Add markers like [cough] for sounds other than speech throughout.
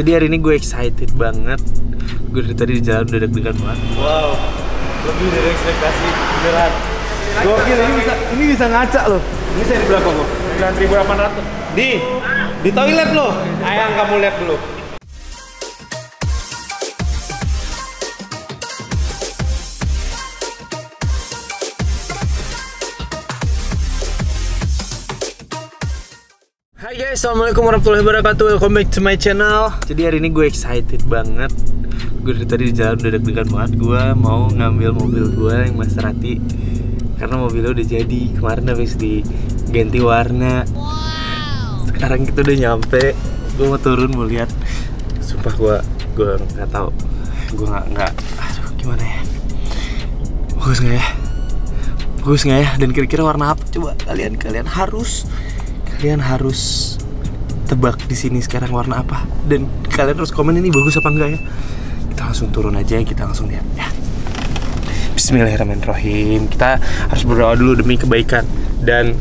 Jadi hari ini gue excited banget. Gue dari tadi di jalan udah deg-degan banget. Wow, lebih dari ekspektasi beneran. Gokil ini bisa ini bisa ngaca loh. Ini saya di berapa kok? 9.800 Di di toilet loh. Ayang kamu lihat dulu. Hai guys, assalamualaikum warahmatullahi wabarakatuh. Welcome back to my channel. Jadi hari ini gue excited banget. Gue dari tadi di jalan udah deg-degan banget. Gue mau ngambil mobil gue yang Maserati karena mobilnya udah jadi. Kemarin habis diganti warna. Sekarang kita udah nyampe. Gue mau turun mau lihat. Sumpah gue gue nggak tahu. Gue nggak nggak. Aduh gimana ya? Bagus nggak ya? Bagus nggak ya? Dan kira-kira warna apa? Coba kalian kalian harus kalian harus tebak di sini sekarang warna apa? Dan kalian harus komen ini bagus apa enggak ya? Kita langsung turun aja kita langsung lihat ya. Bismillahirrahmanirrahim. Kita harus berdoa dulu demi kebaikan dan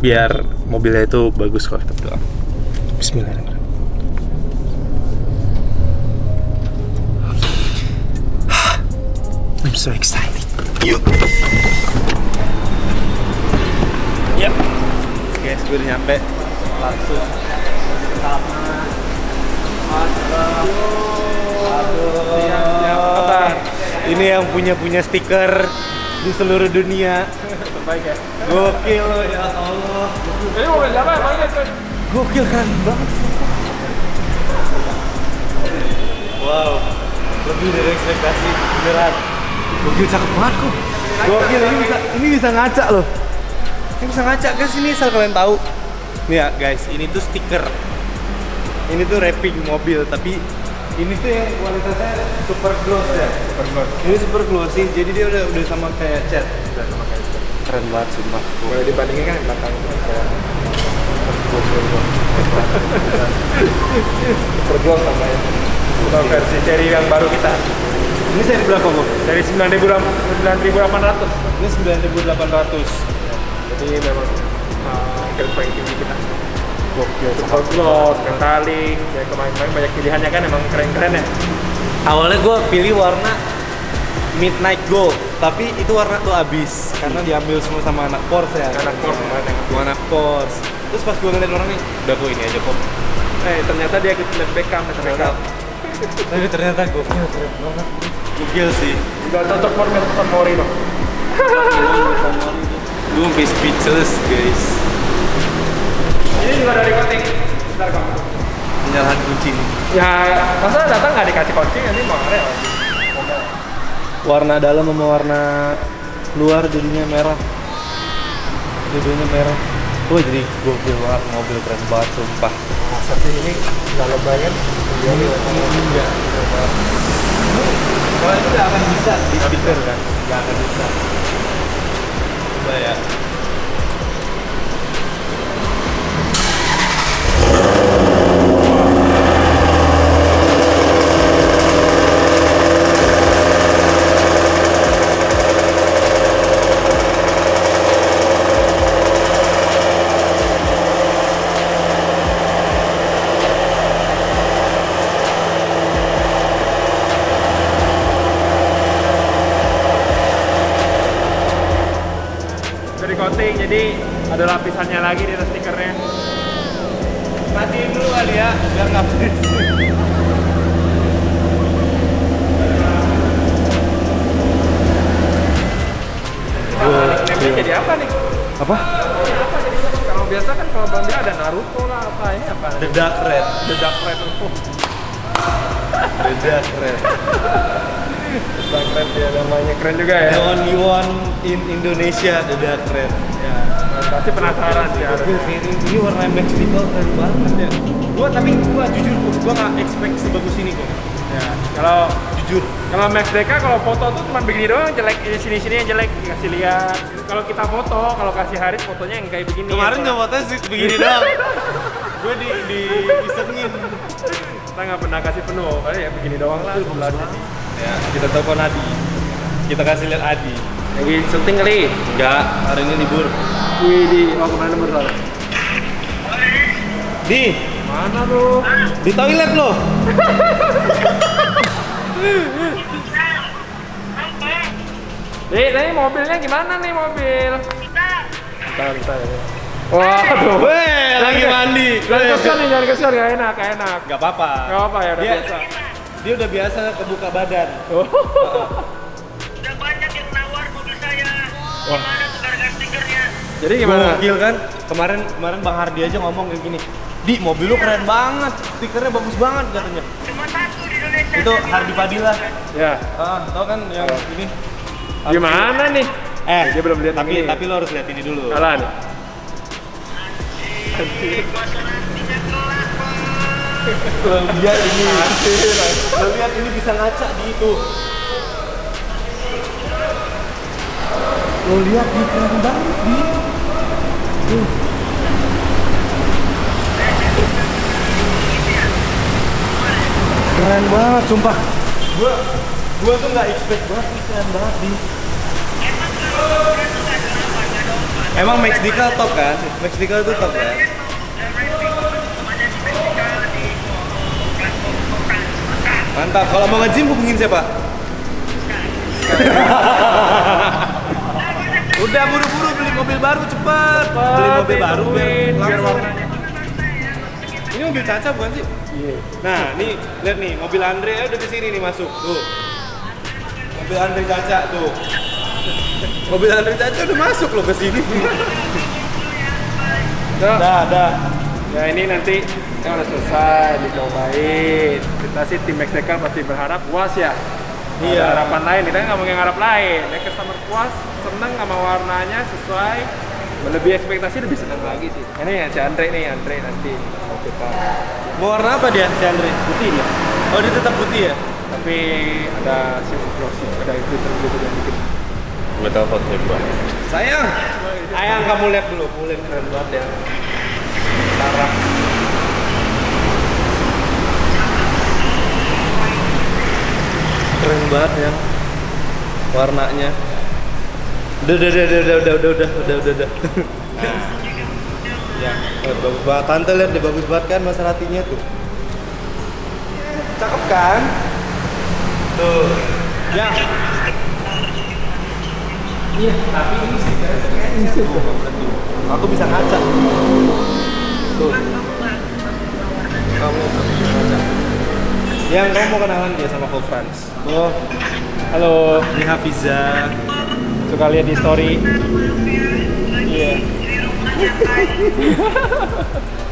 biar mobilnya itu bagus kalau kita berdoa. Bismillahirrahmanirrahim. [sighs] I'm so excited. Yuk gue udah nyampe langsung sama Aduh. Ini yang punya punya stiker di seluruh dunia. Terbaik ya Gokil loh ya Allah. Ini mobil siapa coy? Gokil keren banget. Wow, lebih dari ekspektasi beneran. Gokil cakep banget kok. Gokil ini bisa ini bisa ngaca loh. Ini bisa ngaca guys ini asal kalian tahu. Nih ya guys, ini tuh stiker. Ini tuh wrapping mobil tapi ini tuh yang kualitasnya super gloss ya. Super gloss. Ini super glossy, jadi dia udah udah sama kayak cat. Udah sama kayak cat. Keren banget sumpah. Boleh dibandingin kan belakang kayak Super gloss sama ya Untuk versi seri yang baru kita Ini seri berapa kok? Dari 9.800 Ini 9800. Jadi memang uh, grade paling tinggi kita Gokil. Super gloss, ventaling Ya kemarin-kemarin banyak pilihannya kan emang keren-keren ya Awalnya gue pilih warna midnight gold, tapi itu warna tuh habis karena diambil semua sama anak Porsche ya. Anak Porsche kemarin yang anak Porsche. Terus pas gue ngeliat warna nih, udah gue ini aja kok. Eh ternyata dia ikut lihat Beckham Beckham Tapi ternyata gokil, keren banget. Gokil sih. Udah cocok banget sama Mori dong Gue sampai speechless guys. Ini juga dari coating Bentar kamu Penyalahan kunci nih. Ya, masa datang nggak dikasih kunci nanti mau ya? Warna dalam sama warna luar jadinya merah. Jadinya merah. Wah jadi gokil banget mobil keren banget sumpah. Masa sih ini nggak lebaran? Iya, Enggak. Kalau itu nggak akan bisa di speaker kan? Nggak akan bisa. Coba coating, jadi ada lapisannya lagi di atas stikernya. Matiin dulu kali ya, biar nggak pedes. Ini jadi apa nih? Apa? Ini apa jadi? Kalau biasa kan kalau bang ada Naruto lah apa ini apa? The Dark Red. The Dark Red oh, The Dark Red. Dark Red ya namanya keren juga ya. The only one in Indonesia, The Dark Red. Pasti penasaran sih harus. Ini, warna Max People keren banget ya. Gua tapi gua jujur gua nggak expect sebagus ini kok. Ya, kalau Jujur. kalau Max DK kalau foto tuh cuma begini doang jelek ini sini sini yang jelek kasih lihat. Kalau kita foto, kalau kasih Haris fotonya yang kayak begini. Kemarin nggak foto sih begini [laughs] doang. Gue di di isengin. kita nggak pernah kasih penuh, kali ya begini doang lah. Ya, kita telepon Adi. Kita kasih lihat Adi. Lagi syuting kali. Enggak, hari ini libur. Wih di mau ke mana nomor soalnya? Di, Mana lu? Di toilet loh. Nih, nih mobilnya gimana nih mobil? Bentar, bentar. Waduh. Weh, lagi mandi. Jangan kesian nih, jangan kesian, gak enak, gak enak. Gak apa-apa. Gak apa ya, udah Dia- biasa. Dia udah biasa kebuka badan. Oh. Stikernya? Jadi gimana? Gokil kan? Kemarin kemarin Bang Hardi aja ngomong kayak gini. Di mobil lu keren banget, stikernya bagus banget katanya. Cuma satu di Indonesia. Itu Hardi Fadila. Ya. Ah, tau kan yang ini? Gimana nih? Eh, Dia belum lihat tapi ini. tapi lo harus lihat ini dulu. Kalah nih. Lo lihat ini. Lo lihat ini bisa ngaca di itu. Lo lihat di keren banget di. Tuh. Keren banget, sumpah. Gua gua tuh nggak expect banget ini keren banget di. Emang Max Dika top kan? Max Dika itu top kan? Mantap. Kalau mau nge-gym hubungin siapa? [laughs] Udah buru-buru beli mobil baru cepet. Beli mobil baru biar biar warnanya. Ini mobil Caca bukan sih? Iya. Nah, nih lihat nih mobil Andre eh, udah di sini nih masuk tuh. Mobil Andre Caca tuh. Mobil Andre Caca udah masuk loh ke sini. Dah, dah. Ya ini nanti yang udah selesai dicobain. Kita sih tim Max pasti berharap puas ya. Iya. Ada harapan lain, kita nggak mungkin ngarap lain. Ya customer puas, seneng sama warnanya sesuai. Melebihi ekspektasi lebih seneng lagi sih. Ini ya si Andre nih, Andre nanti mau kita Mau warna apa dia si Andre? putih dia. Oh dia tetap putih ya? Tapi ada silver glossy, ada glitter glitter yang dikit. Gue telepon gue. Sayang. Sayang kamu lihat dulu, kamu lihat keren banget ya. Sarah. Banget ya. Warnanya. Udah, udah, udah, udah, udah, udah, udah, udah, udah, udah, udah. [laughs] Nah. Ya, eh, bagus banget. Tante lihat deh, bagus banget kan Maseratinya tuh. Cakep kan? Tuh. Ya. Iya, tapi ini sih kayaknya tuh. Aku bisa ngaca. Tuh. Kamu bisa ngaca. Yang kamu mau kenalan dia sama Ko Franz. Oh, Halo, ini Hafiza. suka lihat di story. Iya. [laughs]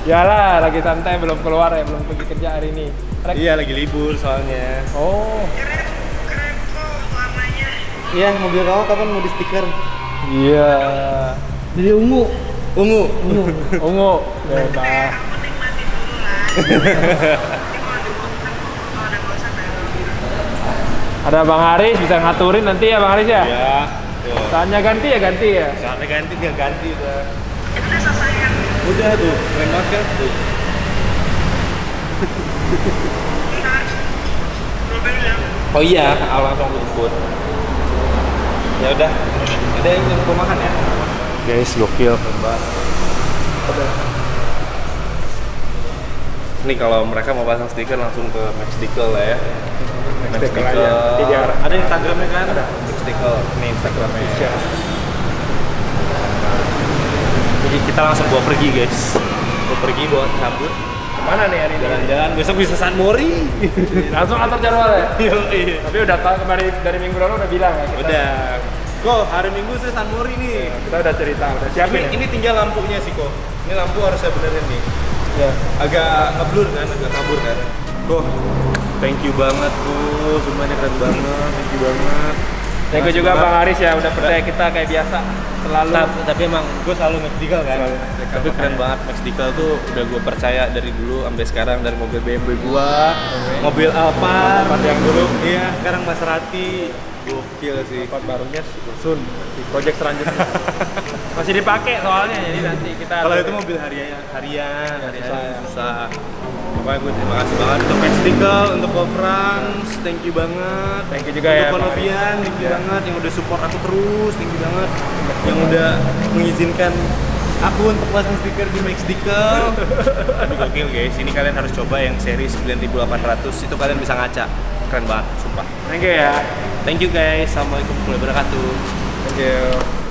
Yalah, lagi santai belum keluar ya, belum pergi kerja hari ini. Rek- Iya, lagi libur soalnya. Oh, Keren, keren kok warnanya. Iya, mobil kamu kapan mau di stiker? iya. Jadi ungu. Ungu. Ungu, [laughs] ungu. Bebas. Yang [laughs] penting mandi dulu lah. Nanti kalau di kontrak, kalau ada bosan baru. Ada Bang Haris bisa ngaturin nanti ya Bang Haris ya. Ya. Tuh. Saatnya ganti ya ganti ya. Saatnya ganti dia ganti udah. Itu udah selesai kan? Udah tuh, keren banget kan? Tuh. Oh iya, Al langsung jemput. Ya udah, udah yang jemput makan ya. Guys, gokil banget. Nih kalau mereka mau pasang stiker langsung ke Max Dickle lah ya. Max Dickle Dickle. aja. Nanti dia- Ada Instagramnya kan? Ada. Max Dickle. Ini Instagramnya. Iya. Jadi kita langsung bawa pergi guys. Bawa pergi bawa cabut. Ke mana nih hari ini? Jalan-jalan. Besok bisa San Mori. [laughs] Langsung atur jadwal ya. [laughs] Iya. Tapi udah tahu kemarin dari minggu lalu udah bilang ya kita. Udah. Go, hari Minggu saya San Mori nih. Kita udah cerita, udah siapin ini, ya. ini tinggal lampunya sih kok. Ini lampu harus saya benerin nih. Ya. Agak ngeblur kan, agak kabur kan. Go. Thank you banget tuh, semuanya keren banget. Thank you banget. Thank you juga Bang Haris ya udah percaya kita kayak biasa selalu. Tapi, tapi emang gue selalu Max Dical kan. Selalu tapi keren banget Max Dical tuh udah gue percaya dari dulu sampai sekarang dari mobil BMW gua, mobil Alphard yang dulu. Iya, sekarang Maserati. Gokil sih. Tempat barunya Sun di project selanjutnya. [laughs] Masih dipakai soalnya jadi nanti kita Kalau itu mobil harian, harian, harian susah ya. susah. Pokoknya gue terima kasih banget untuk Max untuk Ko thank you banget. Thank you juga untuk ya. Untuk Panovian, thank you iya. banget. Yang udah support aku terus, thank you banget. Yang udah mengizinkan aku untuk pasang stiker di Max Dikel tapi gokil guys. Ini kalian harus coba yang seri 9800 itu kalian bisa ngaca. Keren banget sumpah. Thank you ya. Thank you guys. Assalamualaikum warahmatullahi wabarakatuh. Thank you.